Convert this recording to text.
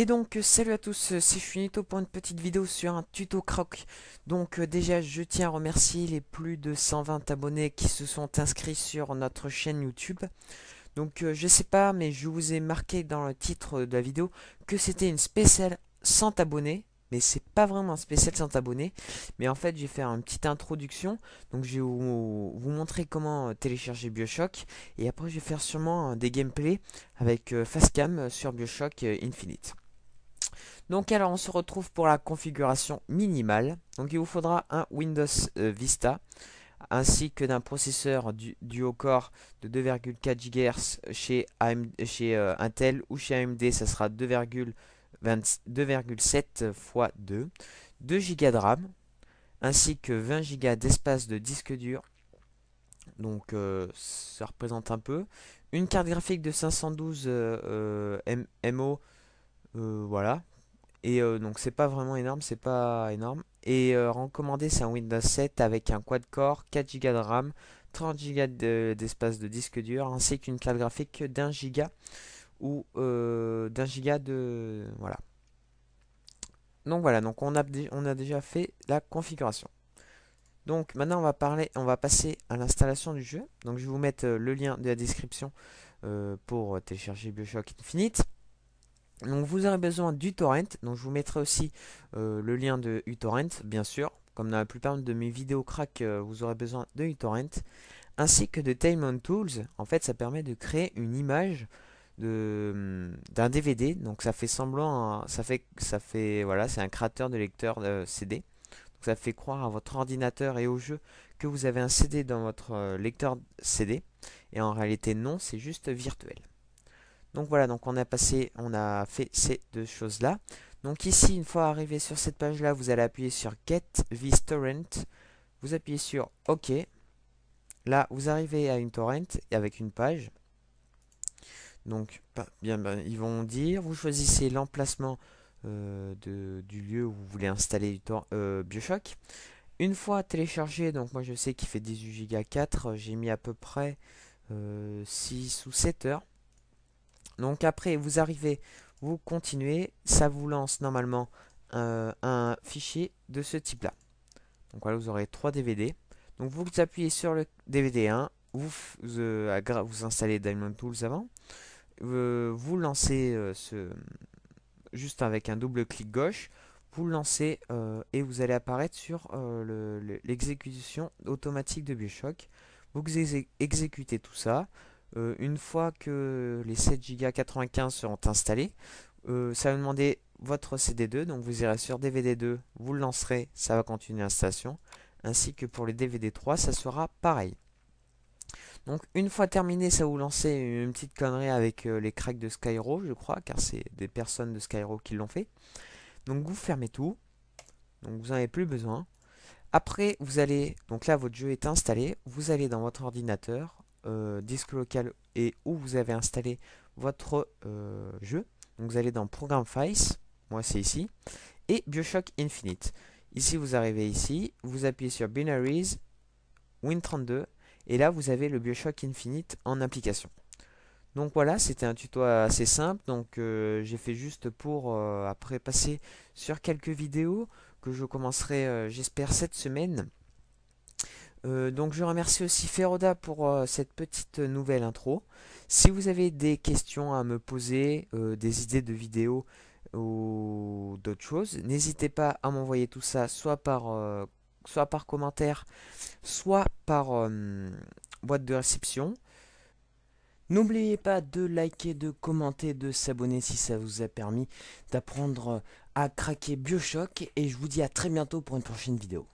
Et donc salut à tous, c'est Funito pour une petite vidéo sur un tuto croc. Donc euh, déjà je tiens à remercier les plus de 120 abonnés qui se sont inscrits sur notre chaîne YouTube. Donc euh, je sais pas mais je vous ai marqué dans le titre de la vidéo que c'était une spéciale 100 abonnés mais c'est pas vraiment un spécial sans abonnés. Mais en fait, je vais faire une petite introduction. Donc, je vais vous, montrer comment euh, télécharger Bioshock. Et après, je vais faire sûrement euh, des gameplays avec euh, Fastcam sur Bioshock Infinite. Donc, alors, on se retrouve pour la configuration minimale. Donc, il vous faudra un Windows Vista ainsi que d'un processeur du, duo-core de 2,4 GHz chez, chez Intel ou chez AMD, ça sera 2,4 2,7 x 2, 2 Go de RAM, ainsi que 20 Go d'espace de disque dur. Donc euh, ça représente un peu. Une carte graphique de 512 euh, euh, MO, voilà. Et donc c'est pas vraiment énorme, c'est pas énorme. Et recommandé c'est un Windows 7 avec un quad-core, 4 Go de RAM, 30 Go d'espace de, disque dur, ainsi qu'une carte graphique d'un giga ou euh, d'un giga de... Voilà. Donc voilà, donc on a, on a déjà fait la configuration. Donc maintenant on va parler, on va passer à l'installation du jeu. Donc je vais vous mettre euh, le lien de la description euh, pour télécharger Bioshock Infinite. Donc vous aurez besoin du torrent. Donc je vous mettrai aussi le lien de uTorrent, bien sûr. Comme dans la plupart de mes vidéos crack, vous aurez besoin de uTorrent. Ainsi que de Time Tools. En fait, ça permet de créer une image d'un DVD donc ça fait semblant ça fait ça fait voilà c'est un créateur de lecteur de CD donc ça fait croire à votre ordinateur et au jeu que vous avez un CD dans votre euh, lecteur CD et en réalité non c'est juste virtuel donc voilà donc on a passé on a fait ces deux choses là donc ici une fois arrivé sur cette page là vous allez appuyer sur Get this torrent vous appuyez sur OK là vous arrivez à une torrent avec une page donc, bien, ben, ils vont dire, vous choisissez l'emplacement euh, du lieu où vous voulez installer euh, Bioshock. Une fois téléchargé, donc moi je sais qu'il fait 18 Go 4, j'ai mis à peu près 6 euh, ou 7 heures. Donc après, vous arrivez, vous continuez, ça vous lance normalement un fichier de ce type-là. Donc voilà, vous aurez 3 DVD. Donc vous appuyez sur le DVD 1, vous, vous installez Diamond Tools avant. Euh, vous lancez euh, ce juste avec un double clic gauche, vous lancez euh, et vous allez apparaître sur l'exécution automatique de Bioshock. Vous exécutez tout ça. Une fois que les 7 Go 95 seront installés, ça va demander votre CD2, donc vous irez sur DVD2, vous le lancerez, ça va continuer l'installation, ainsi que pour les DVD 3, ça sera pareil. Donc une fois terminé, ça vous lancez une petite connerie avec euh, les cracks de Skyro, je crois, car c'est des personnes de Skyro qui l'ont fait. Donc vous fermez tout. Donc vous n'en avez plus besoin. Après, vous allez, donc là votre jeu est installé, vous allez dans votre ordinateur, euh, disque local et où vous avez installé votre euh, jeu. Donc vous allez dans Programme Files, moi c'est ici, et Bioshock Infinite. Ici vous arrivez ici, vous appuyez sur Binaries, Win32, et là, vous avez le Bioshock Infinite en application. Donc voilà, c'était un tuto assez simple. Donc euh, j'ai fait juste pour après passer sur quelques vidéos que je commencerai, j'espère, cette semaine. Donc je remercie aussi Feroda pour cette petite nouvelle intro. Si vous avez des questions à me poser, des idées de vidéos ou d'autres choses, n'hésitez pas à m'envoyer tout ça soit par soit par commentaire, soit par euh, boîte de réception. N'oubliez pas de liker, de commenter, de s'abonner si ça vous a permis d'apprendre à craquer Bioshock. Et je vous dis à très bientôt pour une prochaine vidéo.